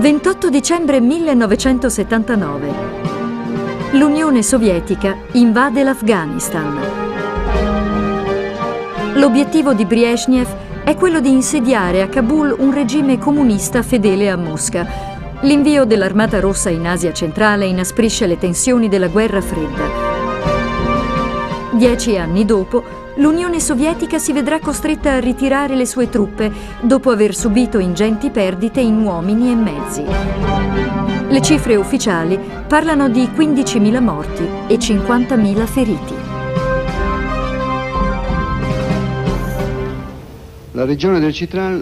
28 dicembre 1979. L'Unione Sovietica invade l'Afghanistan. L'obiettivo di Brezhnev è quello di insediare a Kabul un regime comunista fedele a Mosca. L'invio dell'Armata Rossa in Asia centrale inasprisce le tensioni della guerra fredda. Dieci anni dopo, l'Unione Sovietica si vedrà costretta a ritirare le sue truppe dopo aver subito ingenti perdite in uomini e mezzi. Le cifre ufficiali parlano di 15.000 morti e 50.000 feriti. La regione del Citral